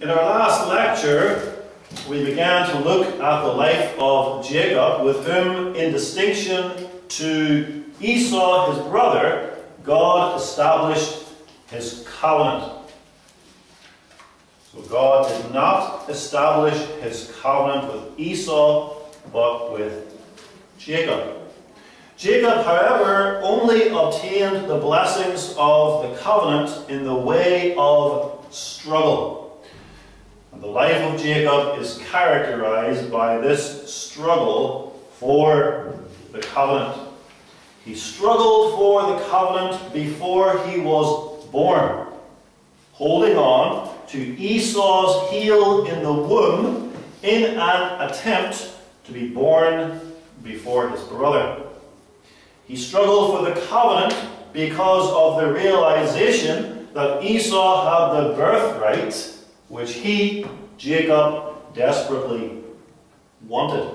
In our last lecture, we began to look at the life of Jacob, with whom, in distinction to Esau, his brother, God established his covenant. So God did not establish his covenant with Esau, but with Jacob. Jacob, however, only obtained the blessings of the covenant in the way of struggle. The life of Jacob is characterized by this struggle for the covenant. He struggled for the covenant before he was born, holding on to Esau's heel in the womb in an attempt to be born before his brother. He struggled for the covenant because of the realization that Esau had the birthright which he, Jacob, desperately wanted.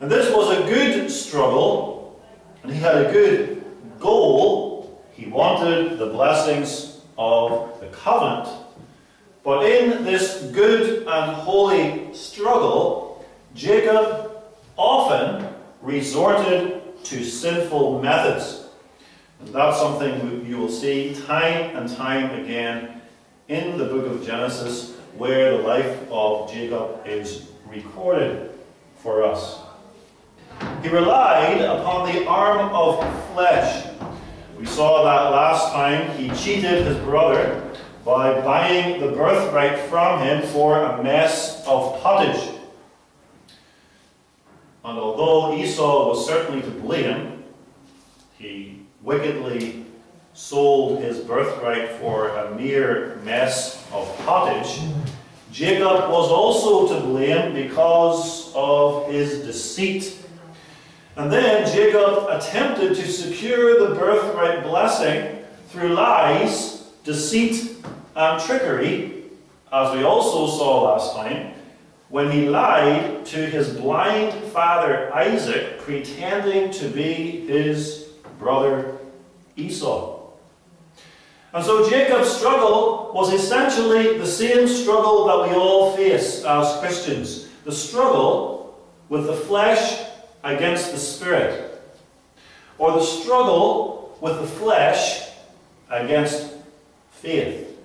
And this was a good struggle, and he had a good goal. He wanted the blessings of the covenant. But in this good and holy struggle, Jacob often resorted to sinful methods. And that's something you will see time and time again in the book of Genesis, where the life of Jacob is recorded for us. He relied upon the arm of flesh. We saw that last time he cheated his brother by buying the birthright from him for a mess of pottage. And although Esau was certainly to blame, he wickedly sold his birthright for a mere mess of pottage. Jacob was also to blame because of his deceit. And then Jacob attempted to secure the birthright blessing through lies, deceit, and trickery, as we also saw last time when he lied to his blind father Isaac, pretending to be his brother Esau. And so Jacob's struggle was essentially the same struggle that we all face as Christians the struggle with the flesh against the spirit, or the struggle with the flesh against faith.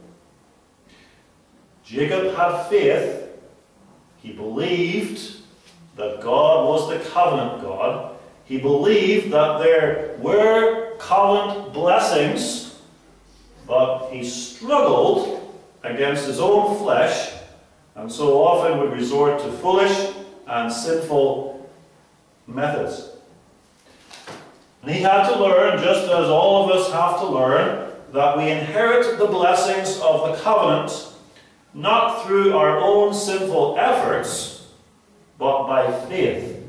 Jacob had faith he believed that God was the covenant God. He believed that there were covenant blessings, but he struggled against his own flesh and so often would resort to foolish and sinful methods. And he had to learn, just as all of us have to learn, that we inherit the blessings of the covenant not through our own sinful efforts, but by faith.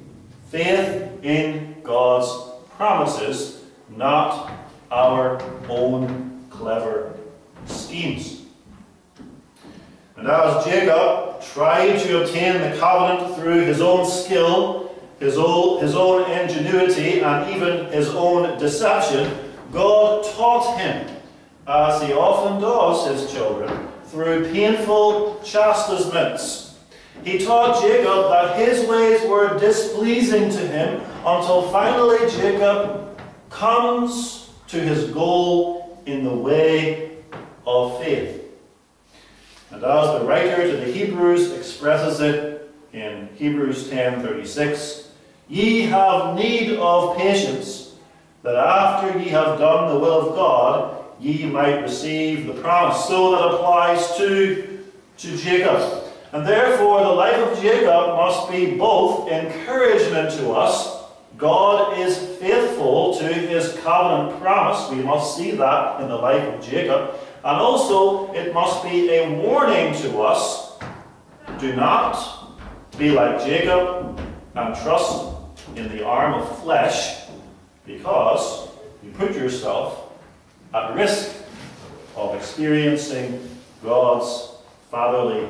Faith in God's promises, not our own clever schemes. And as Jacob tried to obtain the covenant through his own skill, his own, his own ingenuity, and even his own deception, God taught him, as he often does his children, through painful chastisements. He taught Jacob that his ways were displeasing to him until finally Jacob comes to his goal in the way of faith. And as the writer to the Hebrews expresses it in Hebrews 10:36, ye have need of patience, that after ye have done the will of God, ye might receive the promise. So that applies to, to Jacob. And therefore, the life of Jacob must be both encouragement to us. God is faithful to his covenant promise. We must see that in the life of Jacob. And also, it must be a warning to us. Do not be like Jacob and trust in the arm of flesh, because you put yourself at risk of experiencing God's fatherly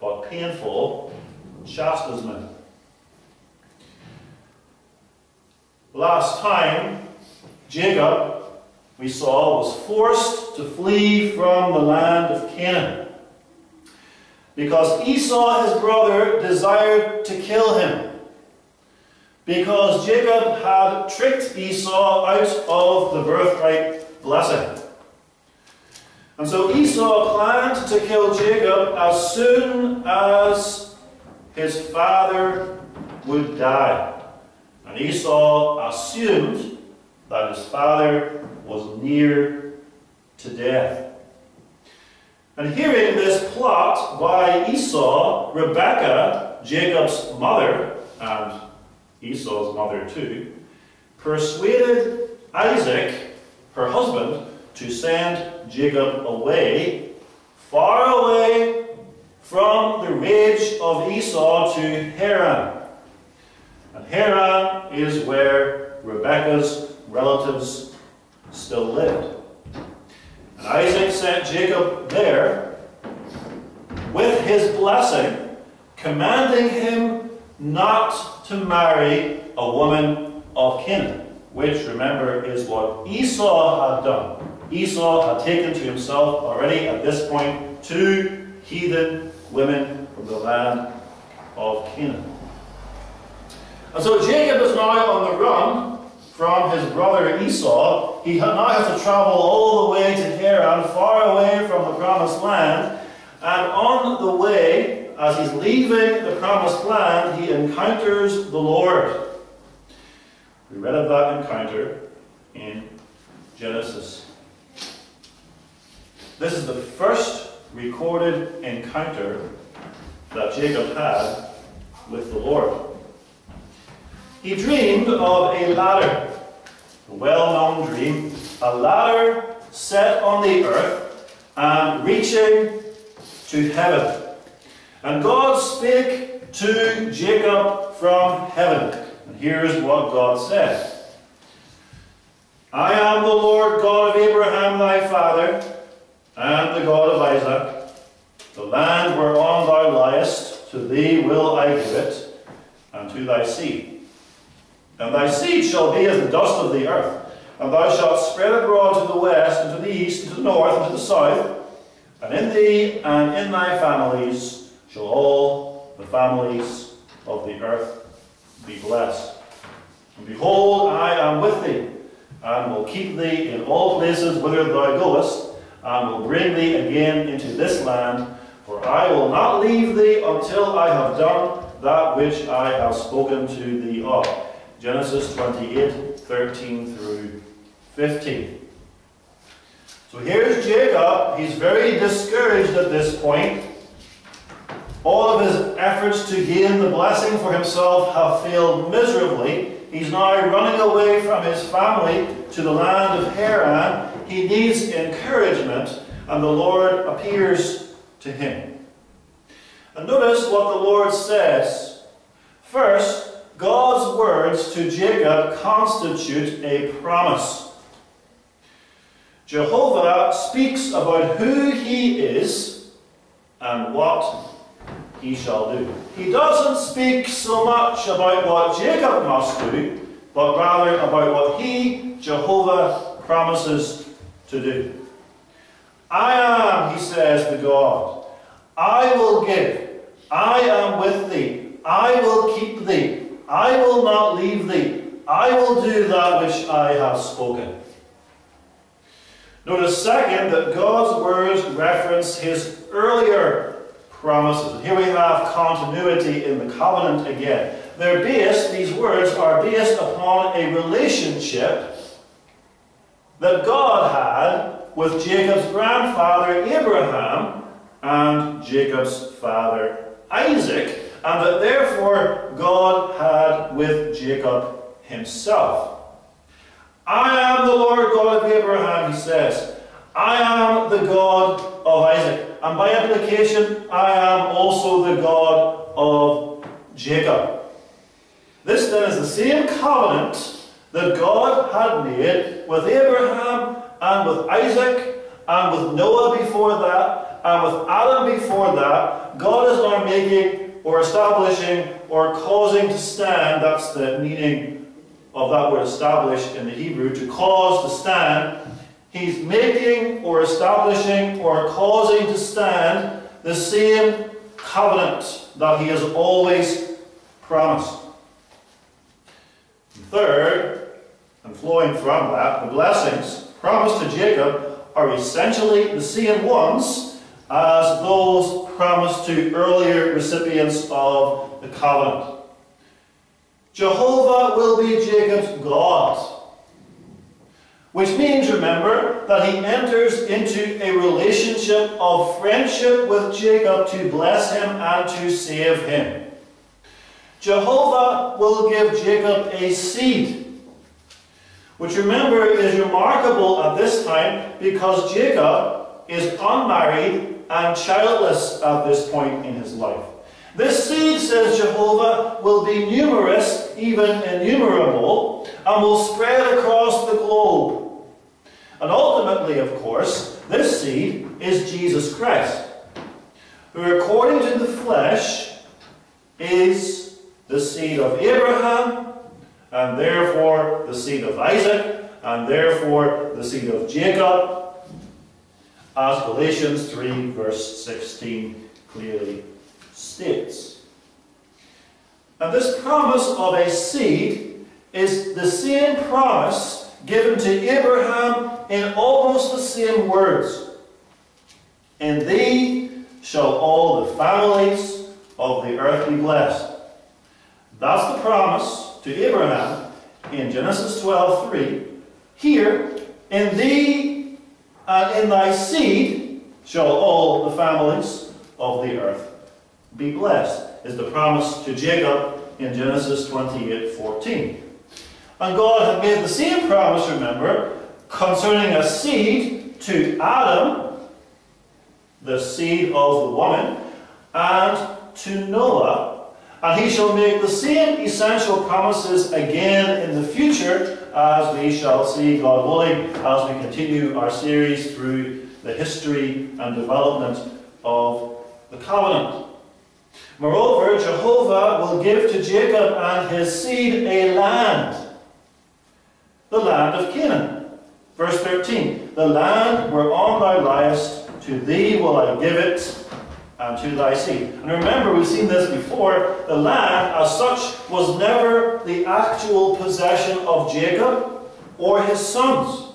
but painful chastisement. Last time, Jacob, we saw, was forced to flee from the land of Canaan. because Esau, his brother, desired to kill him. Because Jacob had tricked Esau out of the birthright blessing. And so Esau planned to kill Jacob as soon as his father would die. And Esau assumed that his father was near to death. And hearing this plot by Esau, Rebekah, Jacob's mother, and Esau's mother too, persuaded Isaac, her husband, to send Jacob away, far away from the rage of Esau to Haran. And Haran is where Rebekah's relatives still lived. And Isaac sent Jacob there with his blessing, commanding him not to marry a woman of Canaan, which, remember, is what Esau had done. Esau had taken to himself already at this point two heathen women from the land of Canaan. And so Jacob is now on the run from his brother Esau, he now has to travel all the way to Haran, far away from the promised land. And on the way, as he's leaving the promised land, he encounters the Lord. We read of that encounter in Genesis. This is the first recorded encounter that Jacob had with the Lord. He dreamed of a ladder, a well-known dream, a ladder set on the earth and reaching to heaven. And God spake to Jacob from heaven. And here's what God said. I am the Lord God of Abraham thy father, and the God of Isaac. The land whereon thou liest, to thee will I give it, and to thy seed. And thy seed shall be as the dust of the earth, and thou shalt spread abroad to the west, and to the east, and to the north, and to the south. And in thee and in thy families shall all the families of the earth be blessed. And behold, I am with thee, and will keep thee in all places whither thou goest, and will bring thee again into this land, for I will not leave thee until I have done that which I have spoken to thee of. Genesis 28 13 through 15. So here's Jacob. He's very discouraged at this point. All of his efforts to gain the blessing for himself have failed miserably. He's now running away from his family to the land of Haran. He needs encouragement, and the Lord appears to him. And notice what the Lord says. First, God's words to Jacob constitute a promise. Jehovah speaks about who he is and what he shall do. He doesn't speak so much about what Jacob must do, but rather about what he, Jehovah, promises to do. I am, he says to God. I will give. I am with thee. I will keep thee. I will not leave thee. I will do that which I have spoken. Notice, second, that God's words reference his earlier promises. And here we have continuity in the covenant again. They're based, these words are based upon a relationship that God had with Jacob's grandfather Abraham and Jacob's father Isaac and that therefore God had with Jacob himself. I am the Lord God of Abraham, he says. I am the God of Isaac. And by implication, I am also the God of Jacob. This then is the same covenant that God had made with Abraham and with Isaac and with Noah before that and with Adam before that. God is now making or establishing or causing to stand, that's the meaning of that word establish in the Hebrew, to cause to stand. He's making or establishing or causing to stand the same covenant that he has always promised. Third, and flowing from that, the blessings promised to Jacob are essentially the same ones as those promised to earlier recipients of the covenant. Jehovah will be Jacob's God. Which means, remember, that he enters into a relationship of friendship with Jacob to bless him and to save him. Jehovah will give Jacob a seed, which remember is remarkable at this time because Jacob is unmarried and childless at this point in his life. This seed, says Jehovah, will be numerous, even innumerable, and will spread across the globe. And ultimately, of course, this seed is Jesus Christ, who according to the flesh is the seed of Abraham, and therefore the seed of Isaac, and therefore the seed of Jacob, as Galatians 3 verse 16 clearly states. And this promise of a seed is the same promise given to Abraham in almost the same words. In thee shall all the families of the earth be blessed. That's the promise to Abraham in Genesis 12 3. Here, in thee and in thy seed shall all the families of the earth be blessed, is the promise to Jacob in Genesis 28 14. And God had made the same promise, remember, concerning a seed to Adam, the seed of the woman, and to Noah. And he shall make the same essential promises again in the future, as we shall see, God willing, as we continue our series through the history and development of the covenant. Moreover, Jehovah will give to Jacob and his seed a land the land of Canaan. Verse 13 The land whereon thou liest, to thee will I give it, and to thy seed. And remember, we've seen this before. The land, as such, was never the actual possession of Jacob or his sons.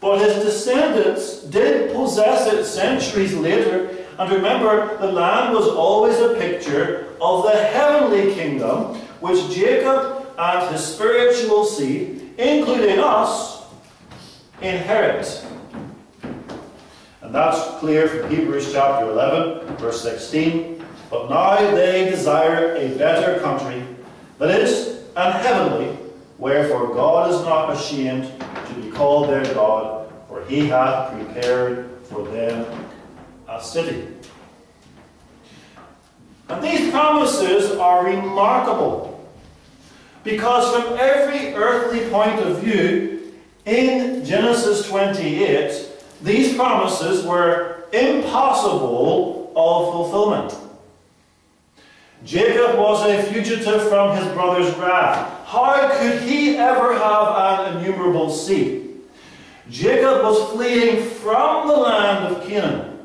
But his descendants did possess it centuries later. And remember, the land was always a picture of the heavenly kingdom, which Jacob and his spiritual seed including us, inherit. And that's clear from Hebrews chapter 11, verse 16. But now they desire a better country, that is, an heavenly, wherefore God is not ashamed to be called their God, for he hath prepared for them a city. And these promises are remarkable. Because from every earthly point of view, in Genesis 28, these promises were impossible of fulfillment. Jacob was a fugitive from his brother's wrath. How could he ever have an innumerable seed? Jacob was fleeing from the land of Canaan,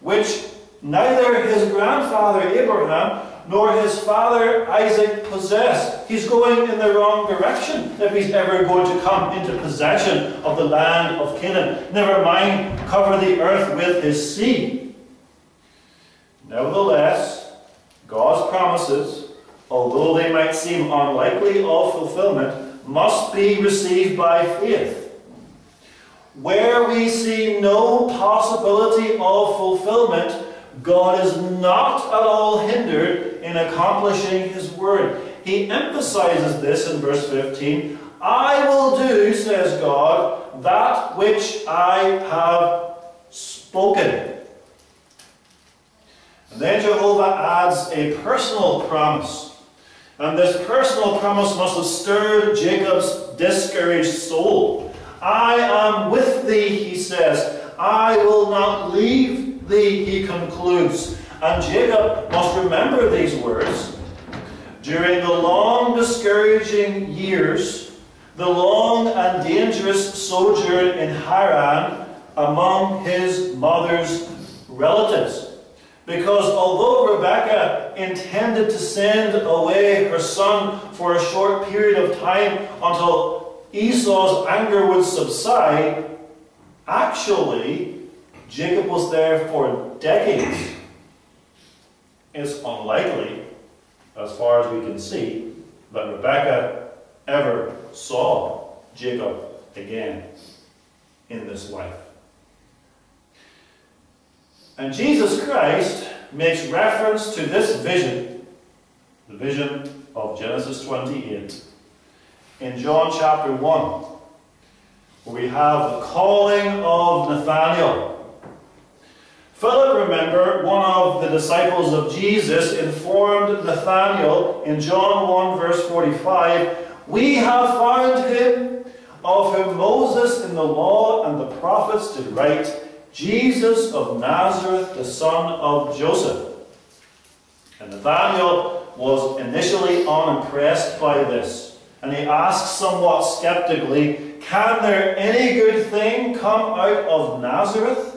which neither his grandfather Abraham nor his father Isaac possessed. He's going in the wrong direction if he's ever going to come into possession of the land of Canaan. Never mind cover the earth with his seed. Nevertheless, God's promises, although they might seem unlikely of fulfillment, must be received by faith. Where we see no possibility of fulfillment, God is not at all hindered in accomplishing His word. He emphasizes this in verse 15. I will do, says God, that which I have spoken. And then Jehovah adds a personal promise. And this personal promise must have stirred Jacob's discouraged soul. I am with thee, he says. I will not leave thee, he concludes. And Jacob must remember these words. During the long, discouraging years, the long and dangerous sojourn in Haran among his mother's relatives. Because although Rebekah intended to send away her son for a short period of time until Esau's anger would subside, actually, Jacob was there for decades. It's unlikely, as far as we can see, that Rebekah ever saw Jacob again in this life. And Jesus Christ makes reference to this vision, the vision of Genesis 28, in John chapter 1, where we have the calling of Nathanael. Philip, remember, one of the disciples of Jesus, informed Nathanael in John 1 verse 45, We have found him of whom Moses in the law and the prophets did write, Jesus of Nazareth, the son of Joseph. And Nathanael was initially unimpressed by this, and he asked somewhat skeptically, Can there any good thing come out of Nazareth?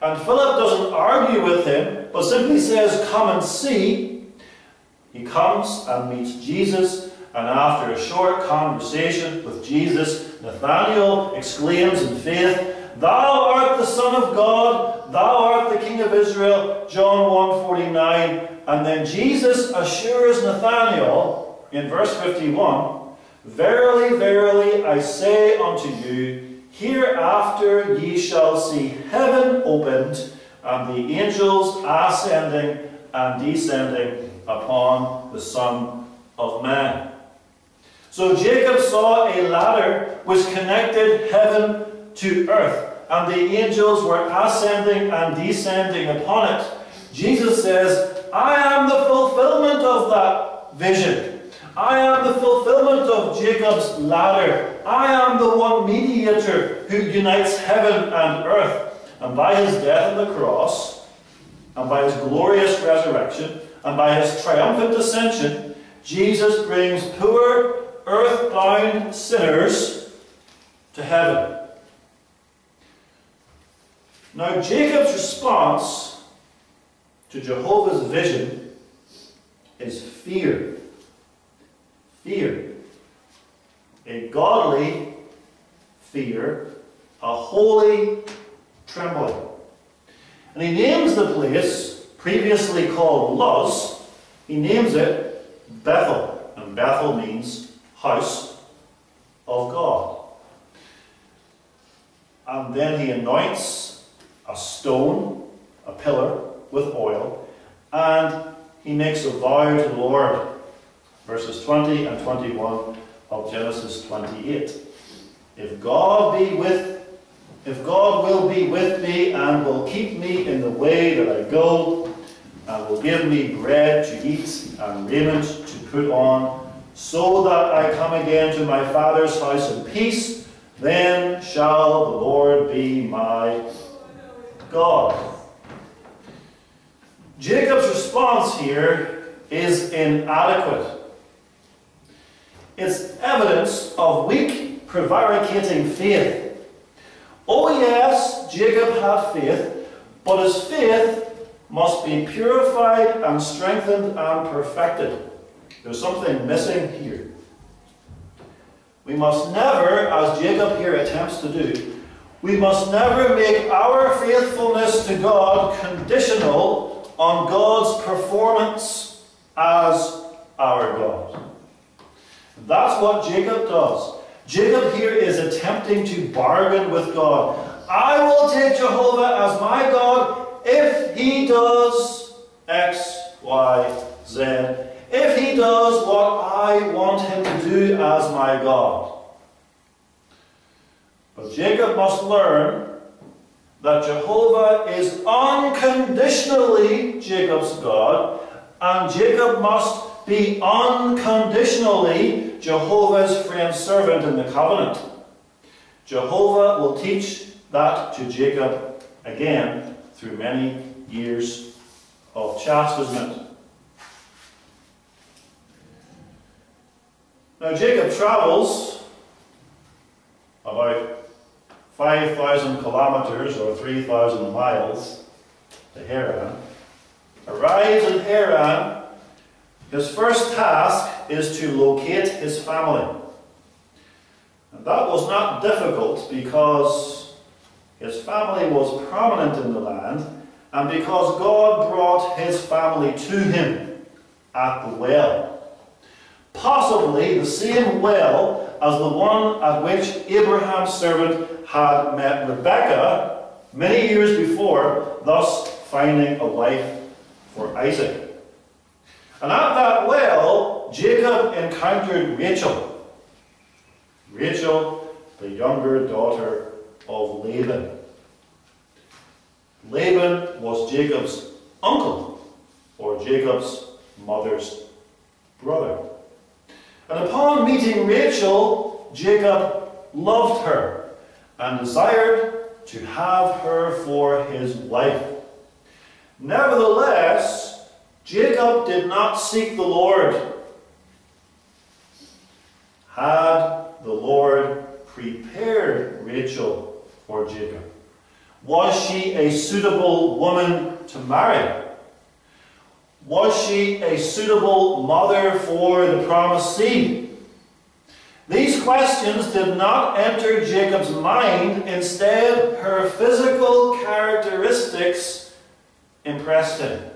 And Philip doesn't argue with him, but simply says, Come and see. He comes and meets Jesus, and after a short conversation with Jesus, Nathanael exclaims in faith, Thou art the Son of God, thou art the King of Israel, John 1.49. And then Jesus assures Nathanael in verse 51, Verily, verily, I say unto you, hereafter ye shall see heaven opened, and the angels ascending and descending upon the Son of Man. So Jacob saw a ladder which connected heaven to earth and the angels were ascending and descending upon it. Jesus says, I am the fulfillment of that vision. I am the fulfillment of Jacob's ladder. I am the one mediator who unites heaven and earth. And by his death on the cross, and by his glorious resurrection, and by his triumphant ascension, Jesus brings poor, earth-bound sinners to heaven. Now, Jacob's response to Jehovah's vision is fear. Fear. A godly fear, a holy trembling. And he names the place, previously called Luz, he names it Bethel. And Bethel means house of God. And then he anoints a stone, a pillar with oil, and he makes a vow to the Lord. Verses 20 and 21 of Genesis 28. If God be with if God will be with me and will keep me in the way that I go, and will give me bread to eat and raiment to put on, so that I come again to my father's house in peace, then shall the Lord be my God. Jacob's response here is inadequate. It's evidence of weak, prevaricating faith. Oh, yes, Jacob had faith, but his faith must be purified and strengthened and perfected. There's something missing here. We must never, as Jacob here attempts to do, we must never make our faithfulness to God conditional on God's performance as our God. That's what Jacob does. Jacob here is attempting to bargain with God. I will take Jehovah as my God if he does X, Y, Z. If he does what I want him to do as my God. But Jacob must learn that Jehovah is unconditionally Jacob's God, and Jacob must be unconditionally Jehovah's friend servant in the covenant. Jehovah will teach that to Jacob again through many years of chastisement. Now Jacob travels about 5,000 kilometers or 3,000 miles to Haran. arrives in Haran, his first task is to locate his family. And that was not difficult because his family was prominent in the land and because God brought his family to him at the well. Possibly the same well as the one at which Abraham's servant had met Rebekah many years before, thus finding a wife for Isaac. And at that well, Jacob encountered Rachel. Rachel, the younger daughter of Laban. Laban was Jacob's uncle, or Jacob's mother's brother. And upon meeting Rachel, Jacob loved her and desired to have her for his wife. Nevertheless, Jacob did not seek the Lord. Had the Lord prepared Rachel for Jacob? Was she a suitable woman to marry? Was she a suitable mother for the promised seed? These questions did not enter Jacob's mind. Instead, her physical characteristics impressed him.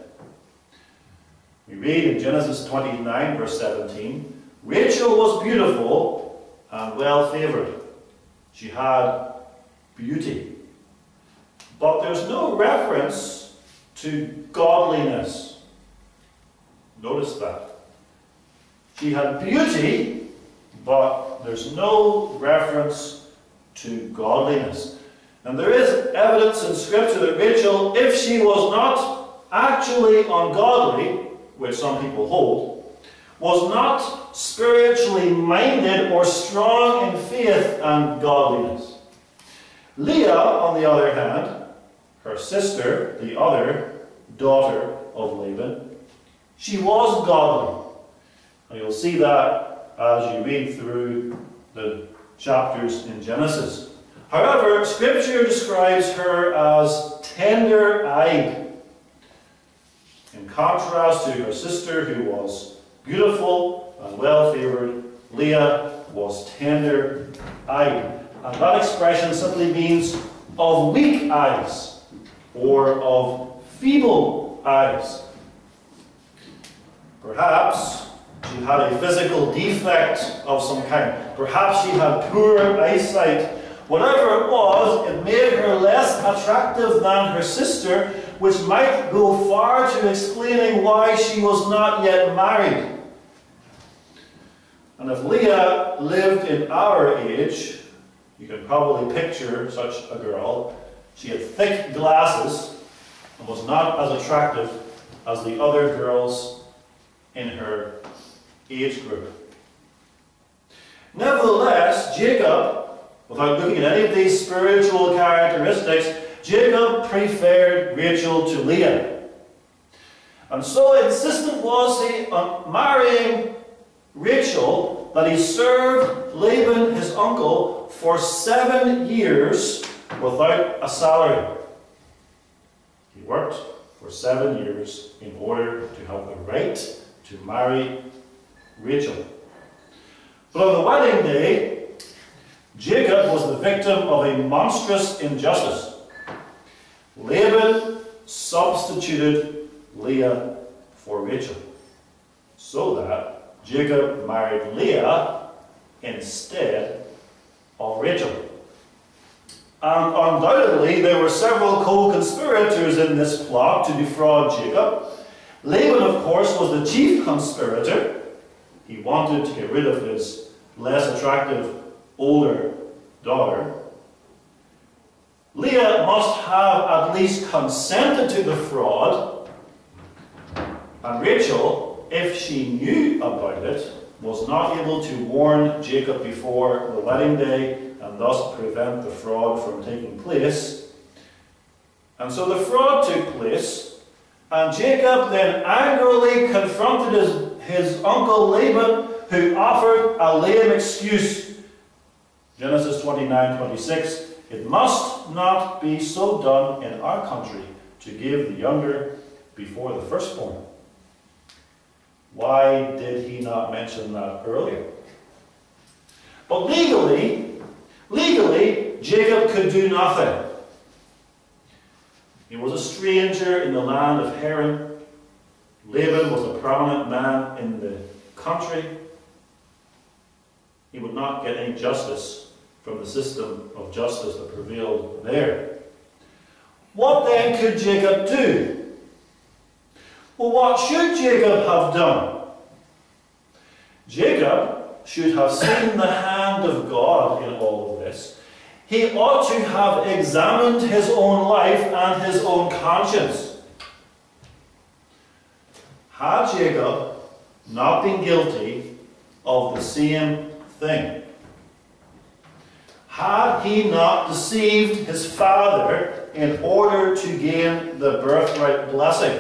We read in Genesis 29, verse 17 Rachel was beautiful and well favored. She had beauty. But there's no reference to godliness. Notice that. She had beauty, but there's no reference to godliness. And there is evidence in Scripture that Rachel, if she was not actually ungodly, which some people hold, was not spiritually minded or strong in faith and godliness. Leah, on the other hand, her sister, the other daughter of Laban, she was godly. And you'll see that as you read through the chapters in Genesis. However, Scripture describes her as tender eyed. In contrast to her sister, who was beautiful and well favored, Leah was tender eyed. And that expression simply means of weak eyes or of feeble eyes. Perhaps she had a physical defect of some kind. Perhaps she had poor eyesight. Whatever it was, it made her less attractive than her sister, which might go far to explaining why she was not yet married. And if Leah lived in our age, you can probably picture such a girl. She had thick glasses and was not as attractive as the other girls in her age group. Nevertheless, Jacob, without looking at any of these spiritual characteristics, Jacob preferred Rachel to Leah. And so insistent was he on marrying Rachel that he served Laban, his uncle, for seven years without a salary. He worked for seven years in order to have the right to marry Rachel. But on the wedding day, Jacob was the victim of a monstrous injustice. Laban substituted Leah for Rachel, so that Jacob married Leah instead of Rachel. And undoubtedly, there were several co-conspirators in this plot to defraud Jacob, Laban, of course, was the chief conspirator. He wanted to get rid of his less attractive older daughter. Leah must have at least consented to the fraud. And Rachel, if she knew about it, was not able to warn Jacob before the wedding day and thus prevent the fraud from taking place. And so the fraud took place, and Jacob then angrily confronted his, his uncle Laban, who offered a lame excuse. Genesis 29 26. It must not be so done in our country to give the younger before the firstborn. Why did he not mention that earlier? But legally, legally, Jacob could do nothing. He was a stranger in the land of Haran. Laban was a prominent man in the country. He would not get any justice from the system of justice that prevailed there. What then could Jacob do? Well, what should Jacob have done? Jacob should have seen the hand of God in all of this. He ought to have examined his own life and his own conscience. Had Jacob not been guilty of the same thing? Had he not deceived his father in order to gain the birthright blessing?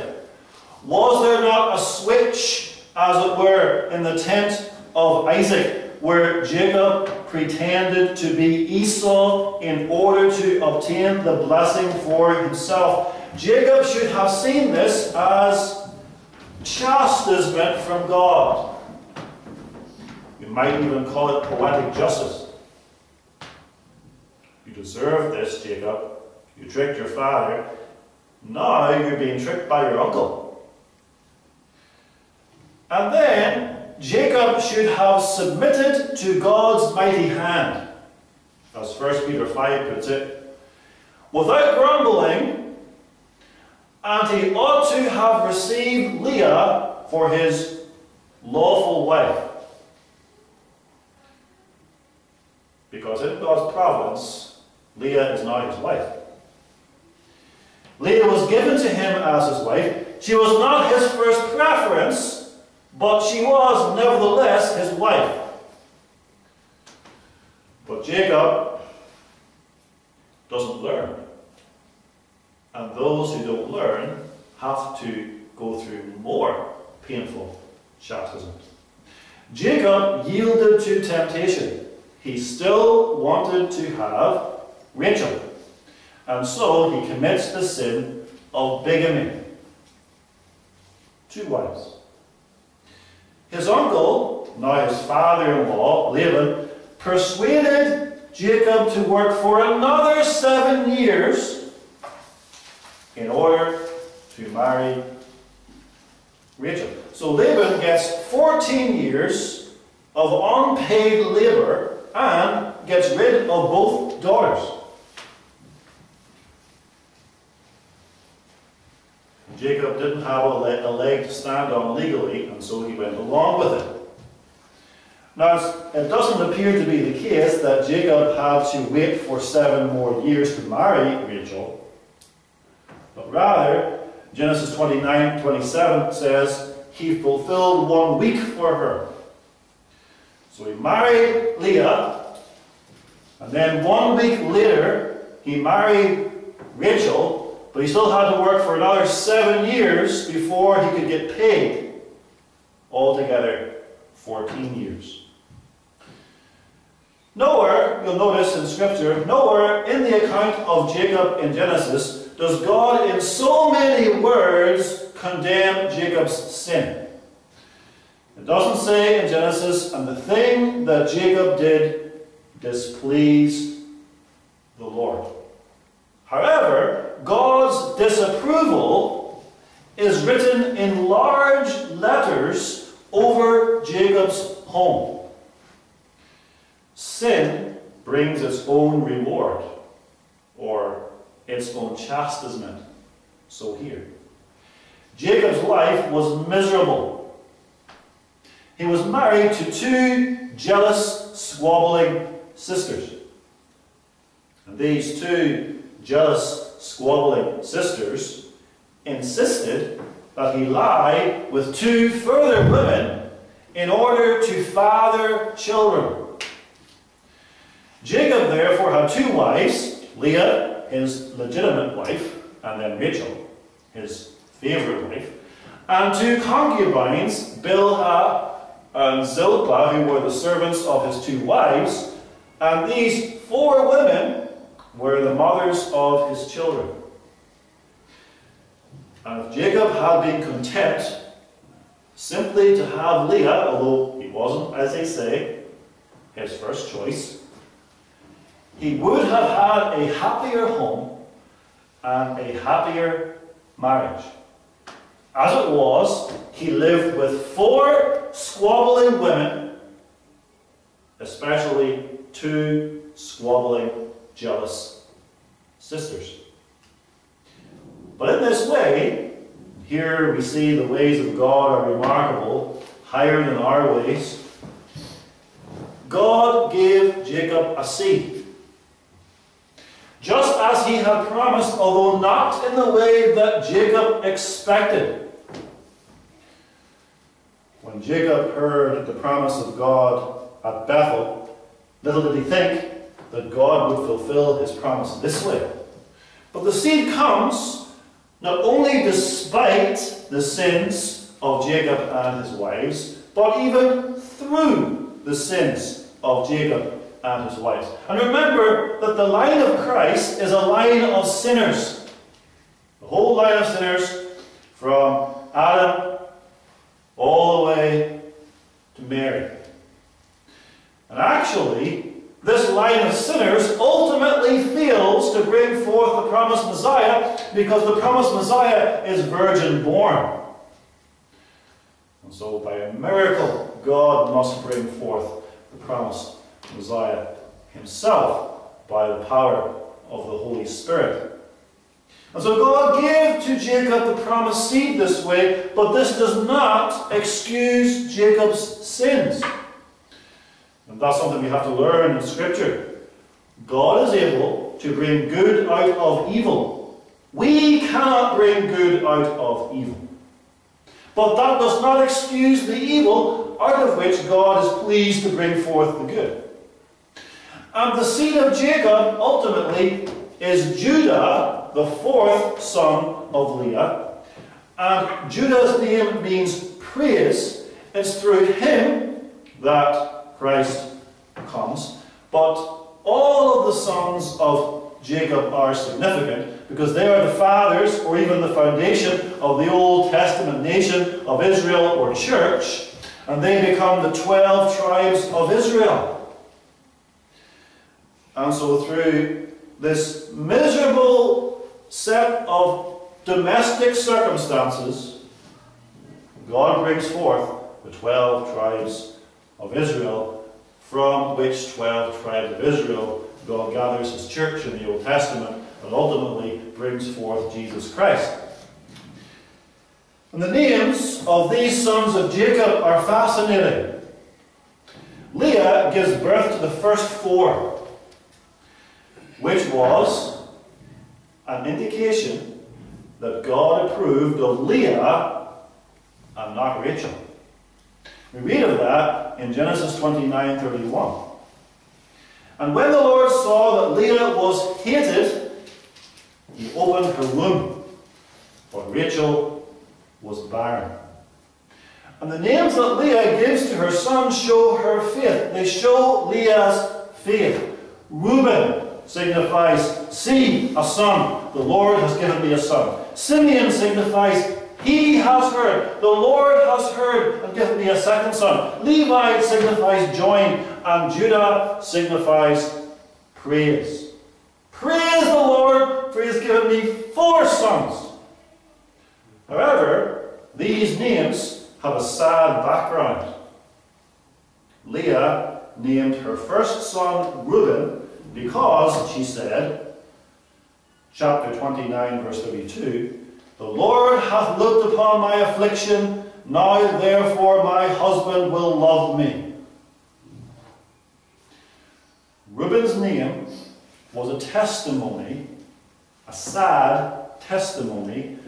Was there not a switch, as it were, in the tent of Isaac, where Jacob pretended to be Esau in order to obtain the blessing for himself? Jacob should have seen this as chastisement from God. You might even call it poetic justice. You deserve this, Jacob. You tricked your father. Now you're being tricked by your uncle. And then Jacob should have submitted to God's mighty hand, as 1 Peter 5 puts it, without grumbling, and he ought to have received Leah for his lawful wife. Because in God's providence, Leah is now his wife. Leah was given to him as his wife. She was not his first preference, but she was nevertheless his wife. But Jacob doesn't learn. And those who don't learn have to go through more painful chastisement. Jacob yielded to temptation. He still wanted to have Rachel. And so he commits the sin of bigamy. Two wives. His uncle, now his father-in-law, Laban, persuaded Jacob to work for another seven years in order to marry Rachel. So Laban gets 14 years of unpaid labor and gets rid of both daughters. Jacob didn't have a leg, a leg to stand on legally, and so he went along with it. Now, it doesn't appear to be the case that Jacob had to wait for seven more years to marry Rachel, but rather, Genesis 29 27 says, he fulfilled one week for her. So he married Leah, and then one week later, he married Rachel, but he still had to work for another seven years before he could get paid. Altogether, 14 years. Nowhere, you'll notice in Scripture, nowhere in the account of Jacob in Genesis does God in so many words condemn Jacob's sin. It doesn't say in Genesis, and the thing that Jacob did displeased the Lord. However, God's disapproval is written in large letters over Jacob's home. Sin brings its own reward, or its own chastisement. So here. Jacob's life was miserable. He was married to two jealous, squabbling sisters. And these two jealous, squabbling sisters insisted that he lie with two further women in order to father children. Jacob therefore had two wives, Leah, his legitimate wife, and then Rachel, his favourite wife, and two concubines, Bilhah and Zilpah, who were the servants of his two wives, and these four women were the mothers of his children. And if Jacob had been content simply to have Leah, although he wasn't, as they say, his first choice, he would have had a happier home and a happier marriage. As it was, he lived with four squabbling women, especially two squabbling, jealous sisters. But in this way, here we see the ways of God are remarkable, higher than our ways. God gave Jacob a seed. Just as he had promised, although not in the way that Jacob expected. When Jacob heard the promise of God at Bethel, little did he think that God would fulfill his promise this way. But the seed comes not only despite the sins of Jacob and his wives, but even through the sins of Jacob and his wives. And remember that the line of Christ is a line of sinners. The whole line of sinners from Adam all the way to Mary. And actually, this line of sinners ultimately fails to bring forth the promised Messiah because the promised Messiah is virgin born. And so, by a miracle, God must bring forth the promised Messiah himself by the power of the Holy Spirit. And so God gave to Jacob the promised seed this way, but this does not excuse Jacob's sins. And that's something we have to learn in Scripture. God is able to bring good out of evil. We cannot bring good out of evil. But that does not excuse the evil out of which God is pleased to bring forth the good. And the seed of Jacob ultimately is Judah, the fourth son of Leah. And Judah's name means praise. It's through him that Christ comes. But all of the sons of Jacob are significant because they are the fathers or even the foundation of the Old Testament nation of Israel or church. And they become the 12 tribes of Israel. And so through this miserable set of domestic circumstances, God brings forth the 12 tribes of Israel, from which 12 tribes of Israel God gathers his church in the Old Testament and ultimately brings forth Jesus Christ. And the names of these sons of Jacob are fascinating. Leah gives birth to the first four which was an indication that God approved of Leah and not Rachel. We read of that in Genesis 29 31. And when the Lord saw that Leah was hated, he opened her womb, for Rachel was barren. And the names that Leah gives to her son show her faith. They show Leah's faith. Reuben signifies, See, a son. The Lord has given me a son. Simeon signifies, He has heard. The Lord has heard and given me a second son. Levi signifies join. And Judah signifies praise. Praise the Lord, for He has given me four sons. However, these names have a sad background. Leah named her first son Reuben because, she said, chapter 29, verse 32, The Lord hath looked upon my affliction, now therefore my husband will love me. Reuben's name was a testimony, a sad testimony,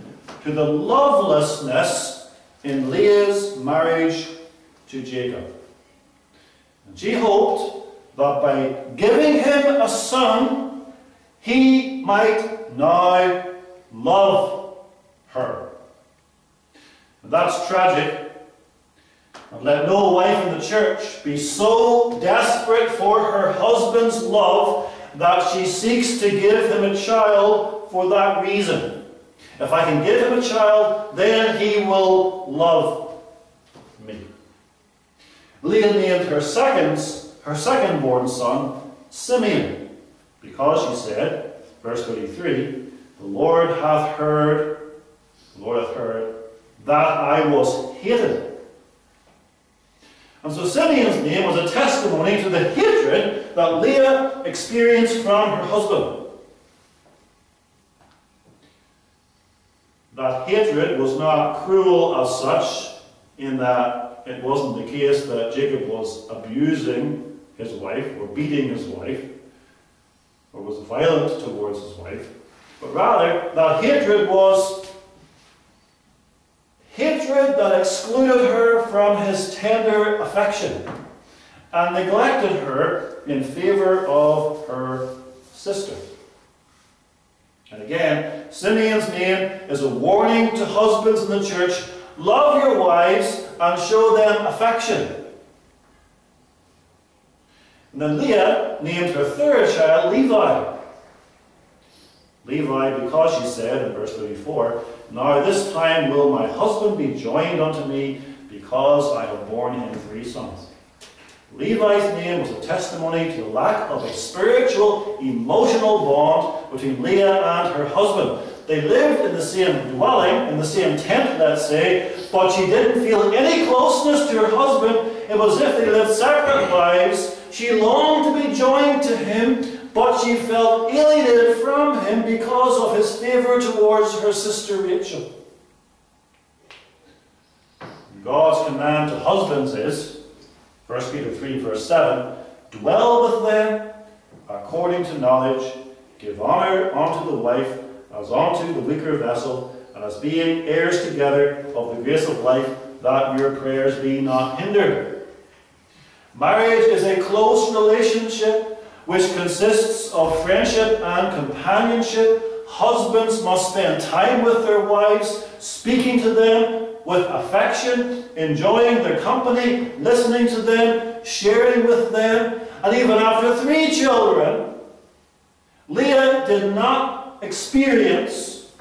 to the lovelessness in Leah's marriage to Jacob. And she hoped that by giving him a son, he might now love her. And that's tragic. And let no wife in the church be so desperate for her husband's love that she seeks to give him a child for that reason. If I can give him a child, then he will love me. Leah named her second, her second born son Simeon, because she said, verse 33, The Lord hath heard, the Lord hath heard, that I was hated. And so Simeon's name was a testimony to the hatred that Leah experienced from her husband. That hatred was not cruel as such, in that it wasn't the case that Jacob was abusing his wife or beating his wife or was violent towards his wife, but rather that hatred was hatred that excluded her from his tender affection and neglected her in favor of her sister. And again, Simeon's name is a warning to husbands in the church love your wives and show them affection. And then Leah named her third child Levi. Levi, because she said in verse 34, Now this time will my husband be joined unto me, because I have borne him three sons. Levi's name was a testimony to the lack of a spiritual, emotional bond between Leah and her husband. They lived in the same dwelling, in the same tent, let's say, but she didn't feel any closeness to her husband. It was as if they lived separate lives. She longed to be joined to him, but she felt alienated from him because of his favour towards her sister Rachel. God's command to husbands is 1 Peter 3, verse 7 Dwell with them according to knowledge, give honour unto the wife as unto the weaker vessel, and as being heirs together of the grace of life, that your prayers be not hindered. Marriage is a close relationship which consists of friendship and companionship. Husbands must spend time with their wives, speaking to them with affection, enjoying their company, listening to them, sharing with them. And even after three children, Leah did not experience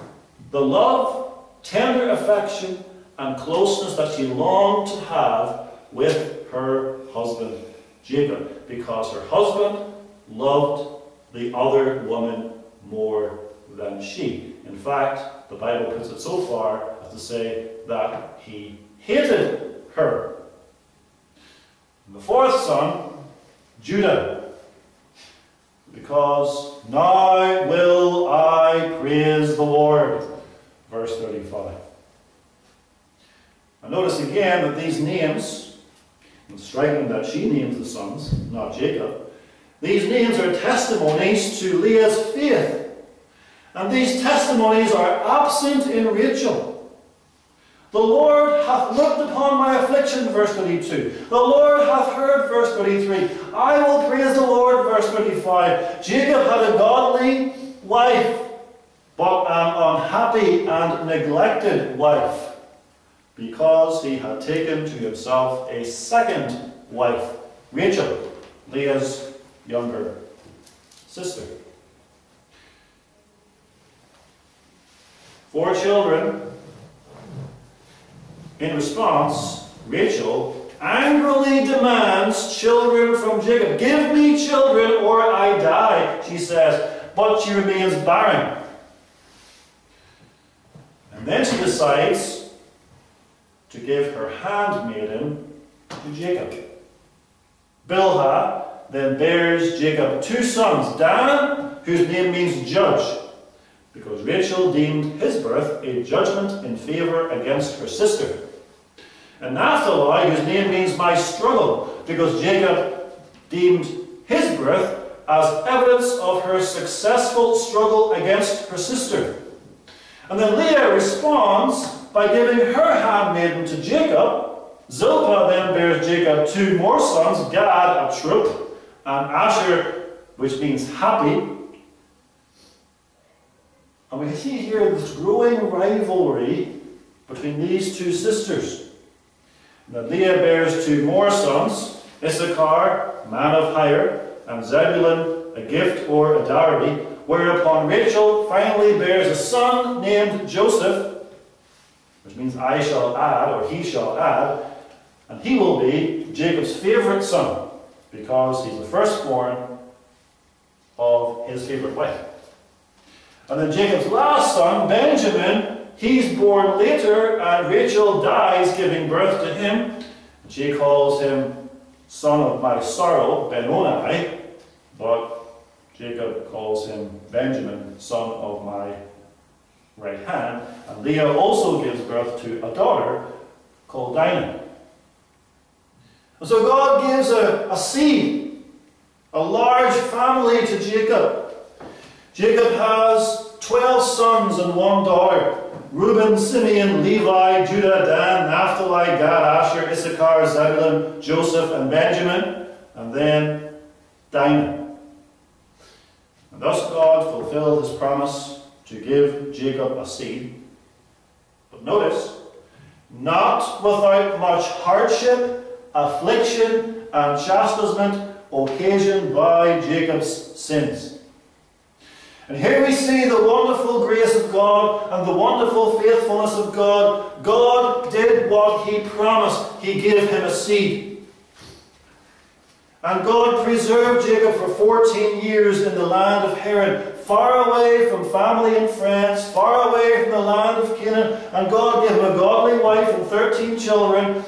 the love, tender affection, and closeness that she longed to have with her husband Jacob, because her husband loved the other woman more than she. In fact, the Bible puts it so far as to say that he hated her. And the fourth son, Judah, because now will I praise the Lord. Verse 35. And notice again that these names, it's striking that she names the sons, not Jacob, these names are testimonies to Leah's faith. And these testimonies are absent in Rachel. The Lord hath looked upon my affliction, verse 32. The Lord hath heard, verse 33. I will praise the Lord, verse 35. Jacob had a godly wife, but an unhappy and neglected wife, because he had taken to himself a second wife, Rachel, Leah's younger sister. Four children in response, Rachel angrily demands children from Jacob. Give me children or I die, she says, but she remains barren. And then she decides to give her handmaiden to Jacob. Bilhah then bears Jacob two sons, Dan, whose name means judge, because Rachel deemed his birth a judgment in favour against her sister. And Naphtali, whose name means my struggle, because Jacob deemed his birth as evidence of her successful struggle against her sister. And then Leah responds by giving her handmaiden to Jacob. Zilpah then bears Jacob two more sons, Gad, a troop, and Asher, which means happy. And we see here this growing rivalry between these two sisters. Now Leah bears two more sons, Issachar, man of hire, and Zebulun, a gift or a dowry. Whereupon Rachel finally bears a son named Joseph, which means I shall add, or he shall add, and he will be Jacob's favorite son, because he's the firstborn of his favorite wife. And then Jacob's last son, Benjamin, he's born later, and Rachel dies giving birth to him. She calls him son of my sorrow, Benoni, but Jacob calls him Benjamin, son of my right hand. And Leah also gives birth to a daughter called Dinah. And so God gives a, a seed, a large family to Jacob. Jacob has 12 sons and one daughter. Reuben, Simeon, Levi, Judah, Dan, Naphtali, Gad, Asher, Issachar, Zebulun, Joseph, and Benjamin, and then Dinah. And thus God fulfilled his promise to give Jacob a seed. But notice, not without much hardship, affliction, and chastisement occasioned by Jacob's sins. And here we see the wonderful grace of God and the wonderful faithfulness of God. God did what He promised. He gave him a seed. And God preserved Jacob for 14 years in the land of Haran, far away from family and friends, far away from the land of Canaan. And God gave him a godly wife and 13 children.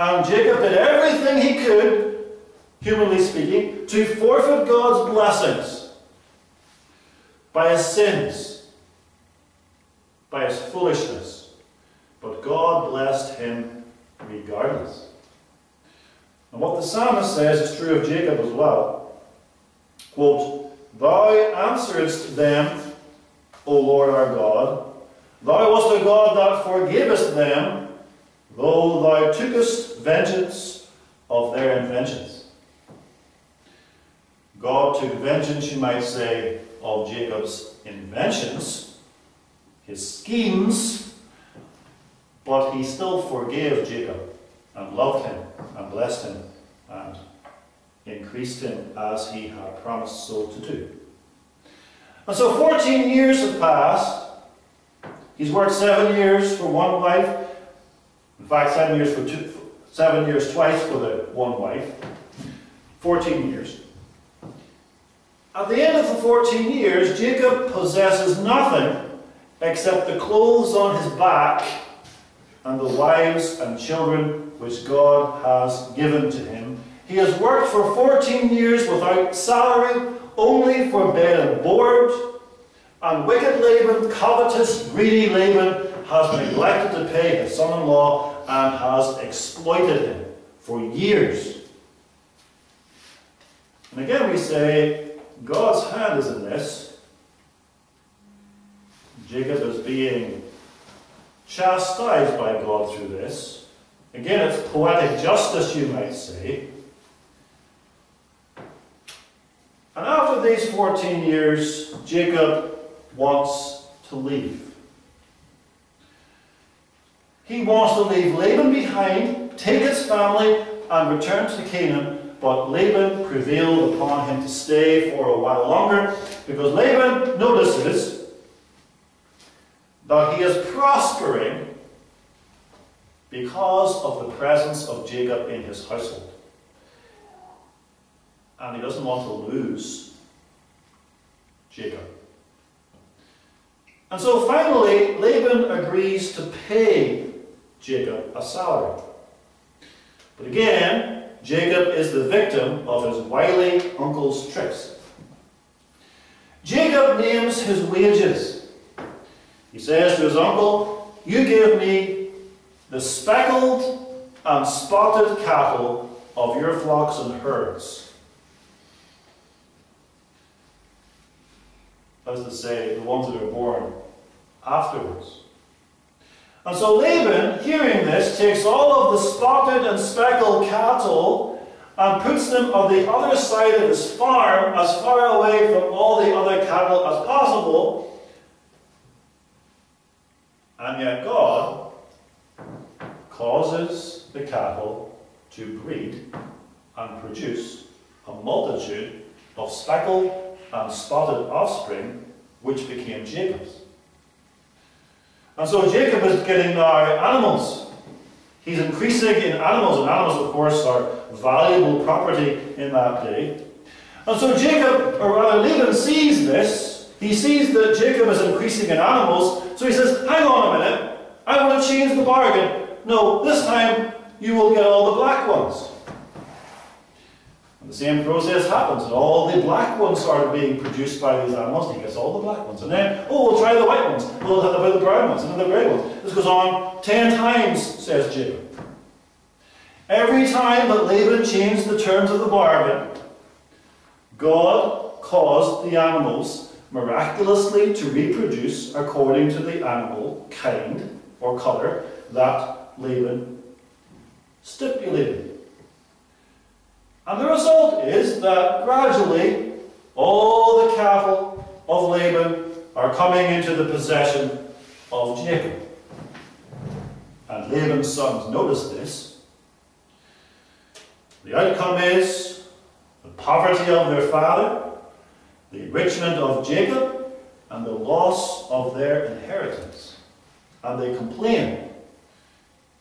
And Jacob did everything he could, humanly speaking, to forfeit God's blessings by his sins, by his foolishness. But God blessed him regardless. And what the psalmist says is true of Jacob as well. Quote, Thou answeredst them, O Lord our God. Thou wast a God that forgivest them, though thou tookest vengeance of their inventions. God took vengeance, you might say, of Jacob's inventions, his schemes, but he still forgave Jacob and loved him and blessed him and increased him as he had promised so to do. And so 14 years have passed. He's worked seven years for one wife. Fact, seven years for two, seven years twice for the one wife. 14 years. At the end of the 14 years, Jacob possesses nothing except the clothes on his back and the wives and children which God has given to him. He has worked for 14 years without salary, only for bed and board. And wicked Laban, covetous, greedy Laban, has neglected to pay his son-in-law and has exploited him for years. And again we say, God's hand is in this. Jacob is being chastised by God through this. Again, it's poetic justice, you might say. And after these 14 years, Jacob wants to leave. He wants to leave Laban behind, take his family, and return to Canaan but Laban prevailed upon him to stay for a while longer because Laban notices that he is prospering because of the presence of Jacob in his household. And he doesn't want to lose Jacob. And so finally, Laban agrees to pay Jacob a salary. But again, Jacob is the victim of his wily uncle's tricks. Jacob names his wages. He says to his uncle, You give me the speckled and spotted cattle of your flocks and herds. As to say, the ones that are born afterwards. And so Laban, hearing this, takes all of the spotted and speckled cattle and puts them on the other side of his farm, as far away from all the other cattle as possible. And yet God causes the cattle to breed and produce a multitude of speckled and spotted offspring, which became Jacob's. And so Jacob is getting now animals. He's increasing in animals, and animals, of course, are valuable property in that day. And so Jacob, or rather Laban, sees this. He sees that Jacob is increasing in animals, so he says, Hang on a minute, I want to change the bargain. No, this time you will get all the black ones. The same process happens, and all the black ones started being produced by these animals. He gets all the black ones. And then, oh, we'll try the white ones. We'll have the brown ones, and the grey ones. This goes on ten times, says Jacob. Every time that Laban changed the terms of the bargain, God caused the animals miraculously to reproduce according to the animal kind or colour that Laban stipulated. And the result is that gradually all the cattle of Laban are coming into the possession of Jacob. And Laban's sons notice this. The outcome is the poverty of their father, the enrichment of Jacob, and the loss of their inheritance. And they complain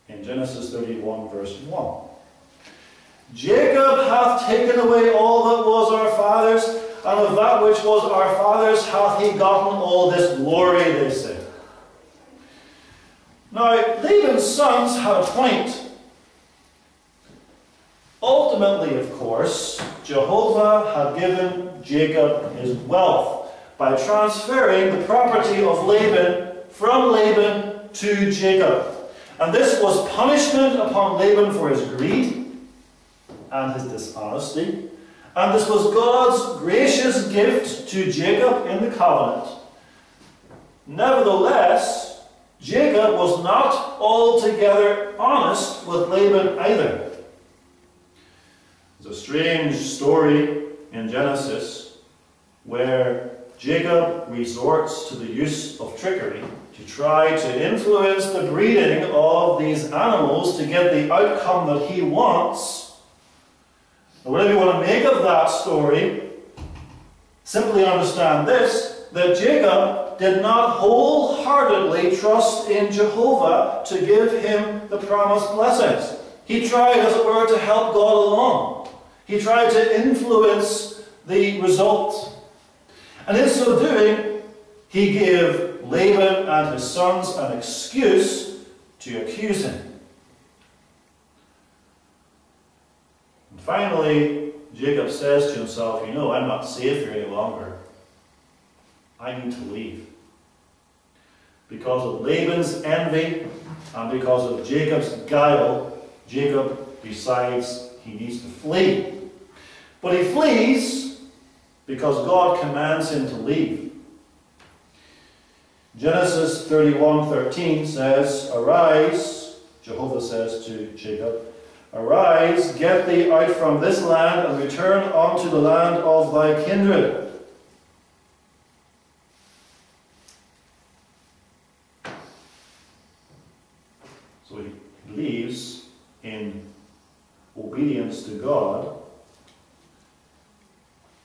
in Genesis 31, verse 1. Jacob hath taken away all that was our father's, and of that which was our father's hath he gotten all this glory, they say. Now, Laban's sons had a point. Ultimately, of course, Jehovah had given Jacob his wealth by transferring the property of Laban from Laban to Jacob. And this was punishment upon Laban for his greed and his dishonesty. And this was God's gracious gift to Jacob in the covenant. Nevertheless, Jacob was not altogether honest with Laban either. There's a strange story in Genesis where Jacob resorts to the use of trickery to try to influence the breeding of these animals to get the outcome that he wants. And whatever you want to make of that story, simply understand this that Jacob did not wholeheartedly trust in Jehovah to give him the promised blessings. He tried, as it were, to help God along. He tried to influence the result. And in so doing, he gave Laban and his sons an excuse to accuse him. Finally, Jacob says to himself, You know, I'm not safe here any longer. I need to leave. Because of Laban's envy and because of Jacob's guile, Jacob decides he needs to flee. But he flees because God commands him to leave. Genesis 31:13 says, Arise, Jehovah says to Jacob, Arise, get thee out from this land and return unto the land of thy kindred. So he leaves in obedience to God,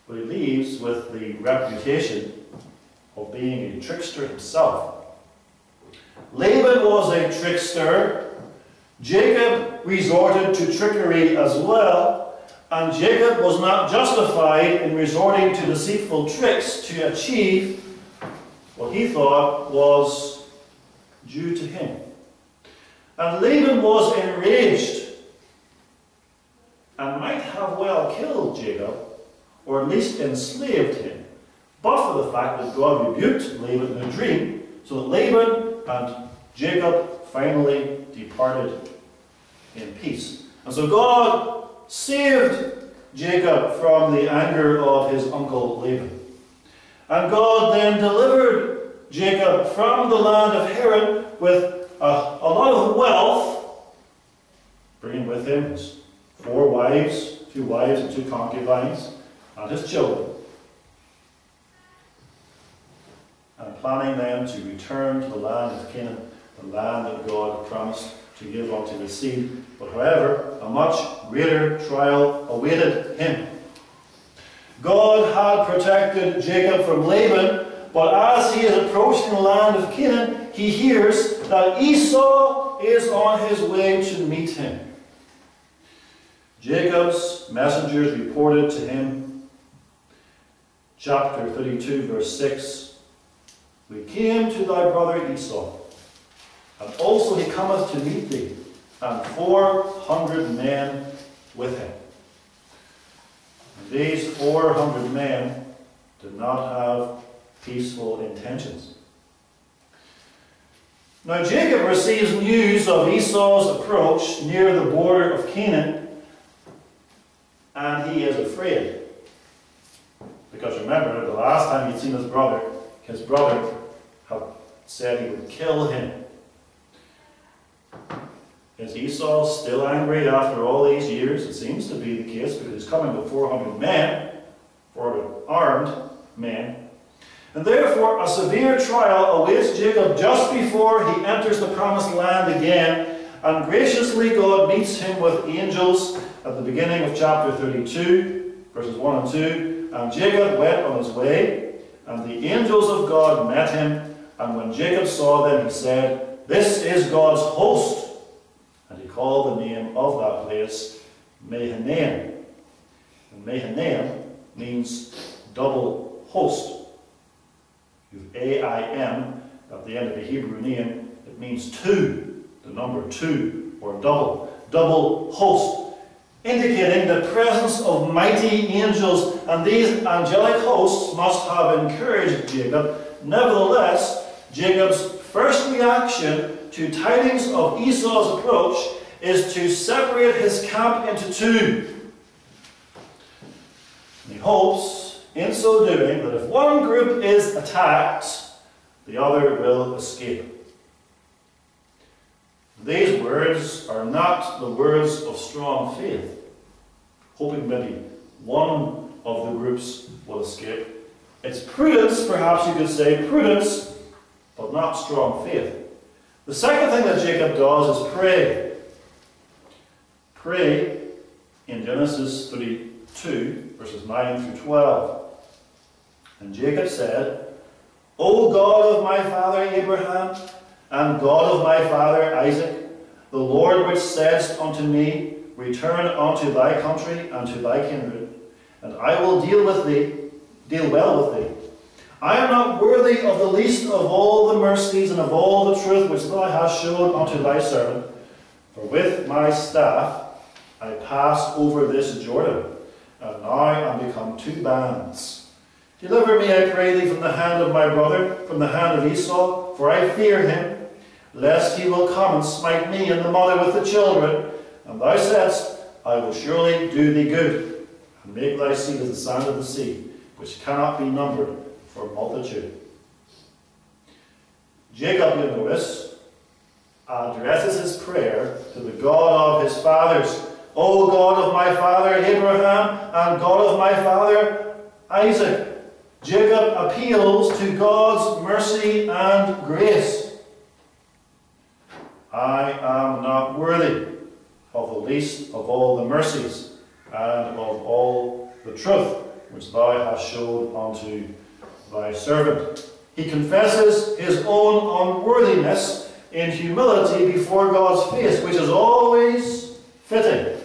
but he leaves with the reputation of being a trickster himself. Laban was a trickster. Jacob resorted to trickery as well. And Jacob was not justified in resorting to deceitful tricks to achieve what he thought was due to him. And Laban was enraged and might have well killed Jacob, or at least enslaved him but for the fact that God rebuked Laban in a dream, so that Laban and Jacob finally departed in peace. And so God saved Jacob from the anger of his uncle Laban. And God then delivered Jacob from the land of Haran with a, a lot of wealth, bringing with him four wives, two wives and two concubines, and his children. and planning them to return to the land of Canaan, the land that God promised to give unto the seed. But however, a much greater trial awaited him. God had protected Jacob from Laban, but as he is approaching the land of Canaan, he hears that Esau is on his way to meet him. Jacob's messengers reported to him, chapter 32, verse 6 We came to thy brother Esau, and also he cometh to meet thee, and four hundred men with him. And these four hundred men did not have peaceful intentions. Now Jacob receives news of Esau's approach near the border of Canaan, and he is afraid. Because remember, the last time he'd seen his brother, his brother had said he would kill him. Is Esau still angry after all these years? It seems to be the case because he's coming with 400 men, 400 armed men. And therefore, a severe trial awaits Jacob just before he enters the promised land again. And graciously, God meets him with angels at the beginning of chapter 32, verses 1 and 2. And Jacob went on his way, and the angels of God met him. And when Jacob saw them, he said, This is God's host. And he called the name of that place Mahanaim. And Mahanaim means double host. You've A-I-M at the end of the Hebrew name. It means two, the number two, or double. Double host, indicating the presence of mighty angels, and these angelic hosts must have encouraged Jacob. Nevertheless, Jacob's first reaction to tidings of Esau's approach is to separate his camp into two. he hopes, in so doing, that if one group is attacked, the other will escape. These words are not the words of strong faith, hoping maybe one of the groups will escape. It's prudence, perhaps you could say, prudence, but not strong faith. The second thing that Jacob does is pray. Pray in Genesis 32, verses 9 through 12. And Jacob said, O God of my father Abraham, and God of my father Isaac, the Lord which saidst unto me, Return unto thy country and to thy kindred, and I will deal with thee, deal well with thee. I am not worthy of the least of all the mercies and of all the truth which thou hast showed unto thy servant. For with my staff I pass over this Jordan, and now I am become two bands. Deliver me, I pray thee, from the hand of my brother, from the hand of Esau, for I fear him, lest he will come and smite me and the mother with the children. And thou saidst, I will surely do thee good, and make thy seed as the sand of the sea, which cannot be numbered for multitude. Jacob, you notice, addresses his prayer to the God of his fathers. O God of my father Abraham and God of my father Isaac. Jacob appeals to God's mercy and grace. I am not worthy of the least of all the mercies and of all the truth which thou hast showed unto thy servant. He confesses his own unworthiness in humility before God's face, which is always fitting,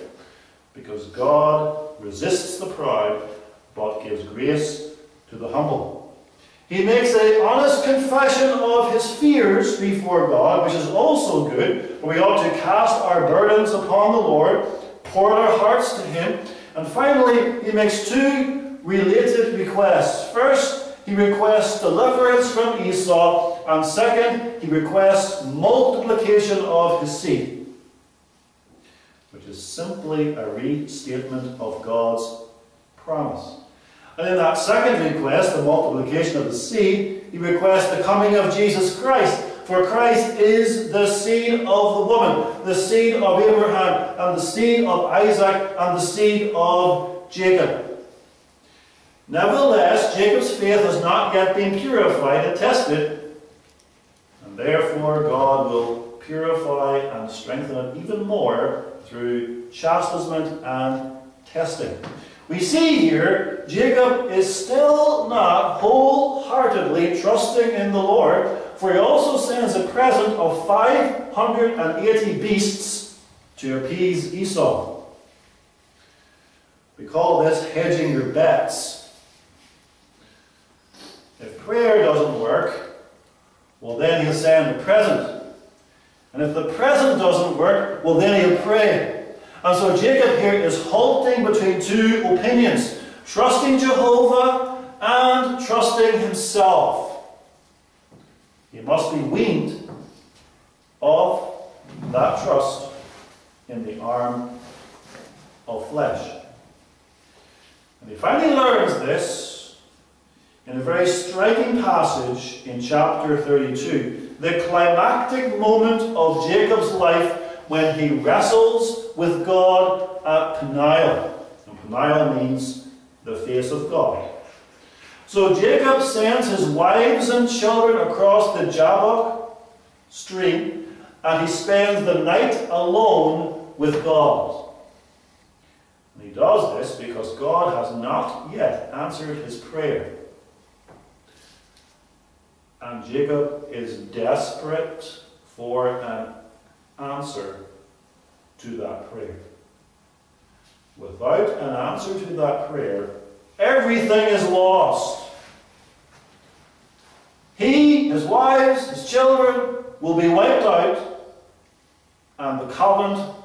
because God resists the proud but gives grace to the humble. He makes an honest confession of his fears before God, which is also good. We ought to cast our burdens upon the Lord, pour our hearts to Him. And finally, he makes two related requests. First, he requests deliverance from Esau, and second, he requests multiplication of his seed, which is simply a restatement of God's promise. And in that second request, the multiplication of the seed, he requests the coming of Jesus Christ. For Christ is the seed of the woman, the seed of Abraham, and the seed of Isaac, and the seed of Jacob. Nevertheless, Jacob's faith has not yet been purified and tested, and therefore God will purify and strengthen it even more through chastisement and testing. We see here Jacob is still not wholeheartedly trusting in the Lord, for he also sends a present of 580 beasts to appease Esau. We call this hedging your bets. Prayer doesn't work, well, then he'll send a present. And if the present doesn't work, well, then he'll pray. And so Jacob here is halting between two opinions trusting Jehovah and trusting himself. He must be weaned of that trust in the arm of flesh. And he finally learns this in a very striking passage in chapter 32, the climactic moment of Jacob's life when he wrestles with God at Peniel. And Peniel means the face of God. So Jacob sends his wives and children across the Jabbok stream, and he spends the night alone with God. And he does this because God has not yet answered his prayer. And Jacob is desperate for an answer to that prayer. Without an answer to that prayer, everything is lost. He, his wives, his children will be wiped out, and the covenant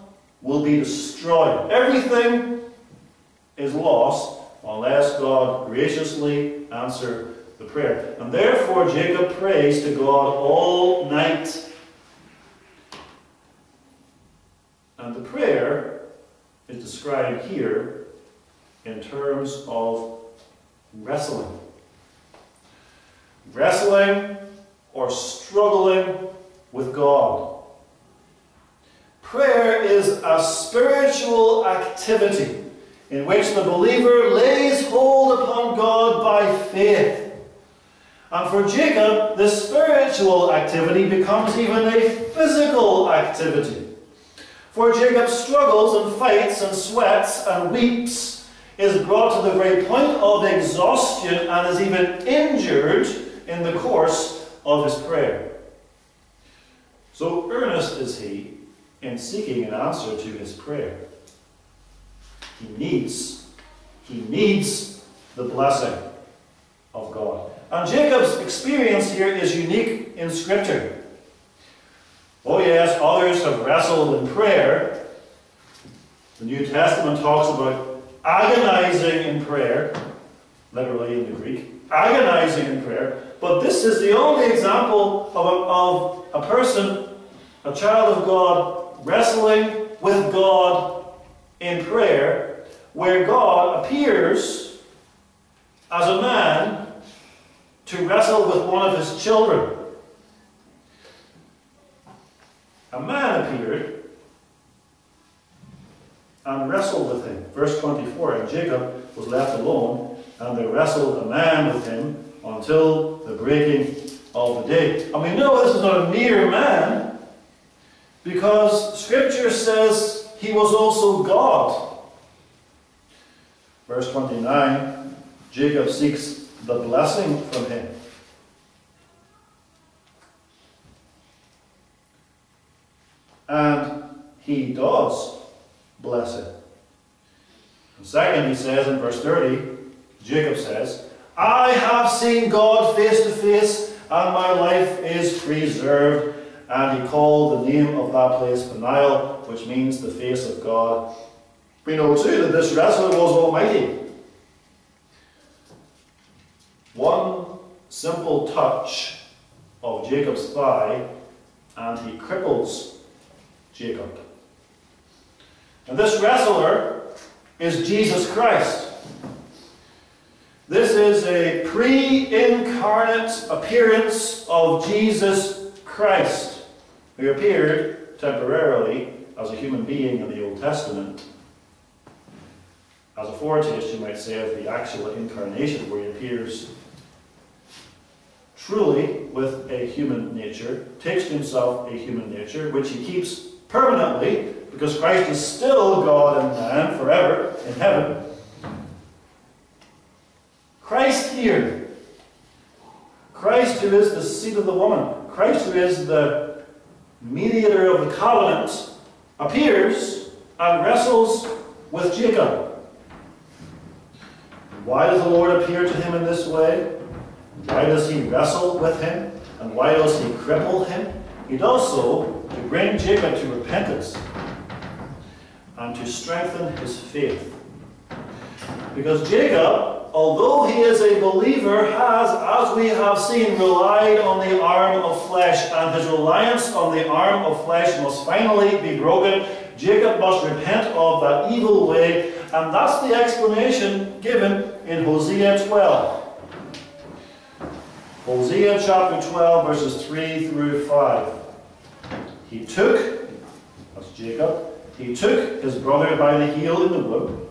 will be destroyed. Everything is lost unless God graciously answer the prayer. And therefore Jacob prays to God all night And the prayer is described here in terms of wrestling. Wrestling or struggling with God. Prayer is a spiritual activity in which the believer lays hold upon God by faith. And for Jacob, the spiritual activity becomes even a physical activity. For Jacob struggles and fights and sweats and weeps, is brought to the very point of exhaustion and is even injured in the course of his prayer. So earnest is he in seeking an answer to his prayer. He needs, he needs the blessing of God. And Jacob's experience here is unique in Scripture. Oh, yes, others have wrestled in prayer. The New Testament talks about agonizing in prayer, literally in the Greek, agonizing in prayer. But this is the only example of a, of a person, a child of God, wrestling with God in prayer, where God appears as a man to wrestle with one of his children. a man appeared and wrestled with him. Verse 24, and Jacob was left alone, and they wrestled a man with him until the breaking of the day. And we know this is not a mere man, because Scripture says he was also God. Verse 29, Jacob seeks the blessing from him. And he does bless it. And second, he says in verse 30, Jacob says, I have seen God face to face, and my life is preserved. And he called the name of that place Peniel, which means the face of God. We know too that this wrestler was almighty. One simple touch of Jacob's thigh, and he cripples Jacob. And this wrestler is Jesus Christ. This is a pre-incarnate appearance of Jesus Christ, who appeared temporarily as a human being in the Old Testament, as a foretaste, you might say, of the actual incarnation, where he appears truly with a human nature, takes to himself a human nature, which he keeps permanently, because Christ is still God and man forever in heaven. Christ here. Christ, who is the seed of the woman, Christ, who is the mediator of the covenant, appears and wrestles with Jacob. Why does the Lord appear to him in this way? Why does he wrestle with him? And why does he cripple him? He does so to bring Jacob to repentance and to strengthen his faith. Because Jacob, although he is a believer, has, as we have seen, relied on the arm of flesh, and his reliance on the arm of flesh must finally be broken. Jacob must repent of that evil way, and that's the explanation given in Hosea 12. Hosea chapter 12, verses 3 through 5. He took, that's Jacob, he took his brother by the heel in the womb,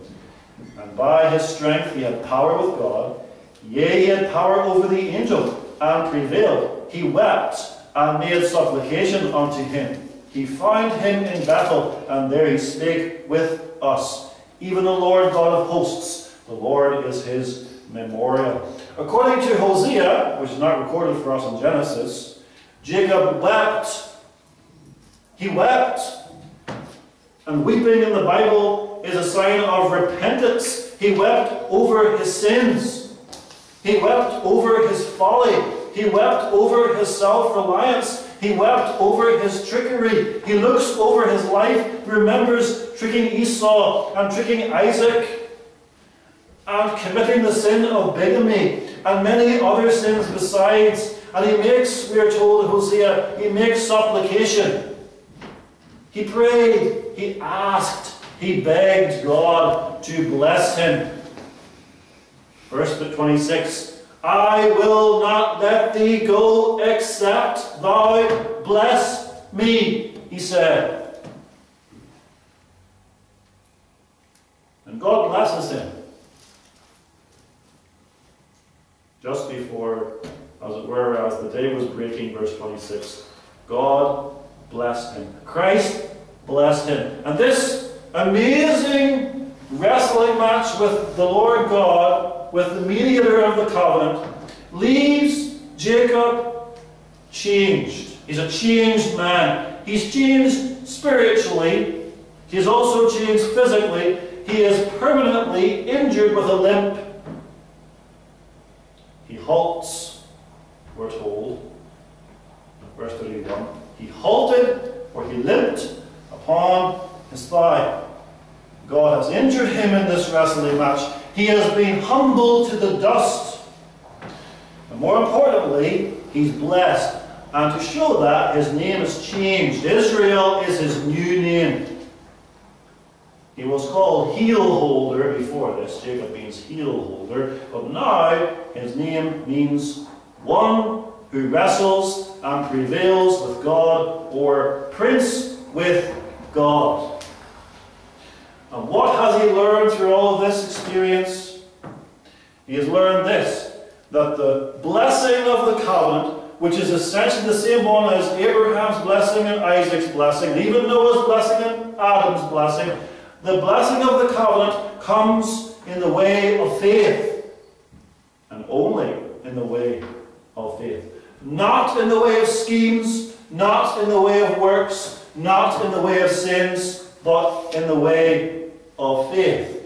and by his strength he had power with God. Yea, he had power over the angel, and prevailed. He wept and made supplication unto him. He found him in battle, and there he spake with us. Even the Lord God of hosts, the Lord is his memorial. According to Hosea, which is not recorded for us in Genesis, Jacob wept. He wept. And weeping in the Bible is a sign of repentance. He wept over his sins. He wept over his folly. He wept over his self reliance. He wept over his trickery. He looks over his life, remembers tricking Esau and tricking Isaac, and committing the sin of bigamy and many other sins besides. And he makes, we are told in Hosea, he makes supplication. He prayed, he asked, he begged God to bless him. Verse 26 I will not let thee go except thou bless me, he said. And God blesses him. Just before, as it were, as the day was breaking, verse 26, God blessed him. Christ blessed him. And this amazing wrestling match with the Lord God, with the mediator of the covenant, leaves Jacob changed. He's a changed man. He's changed spiritually. He's also changed physically. He is permanently injured with a limp. Halts, we're told, verse 31. He halted, or he limped, upon his thigh. God has injured him in this wrestling match. He has been humbled to the dust. And more importantly, he's blessed. And to show that, his name is changed. Israel is his new name. He was called heel holder before this. Jacob means heel holder. But now, his name means one who wrestles and prevails with God, or prince with God. And what has he learned through all of this experience? He has learned this that the blessing of the covenant, which is essentially the same one as Abraham's blessing and Isaac's blessing, and even Noah's blessing and Adam's blessing, the blessing of the covenant comes in the way of faith, and only in the way of faith. Not in the way of schemes, not in the way of works, not in the way of sins, but in the way of faith.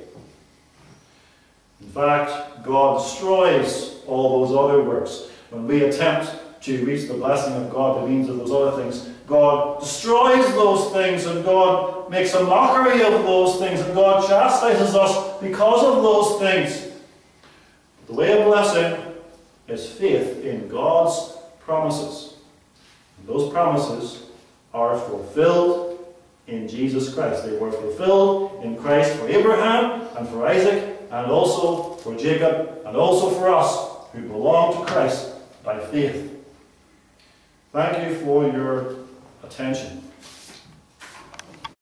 In fact, God destroys all those other works. When we attempt to reach the blessing of God by means of those other things, God destroys those things and God makes a mockery of those things and God chastises us because of those things. The way of blessing is faith in God's promises. And those promises are fulfilled in Jesus Christ. They were fulfilled in Christ for Abraham and for Isaac and also for Jacob and also for us who belong to Christ by faith. Thank you for your attention.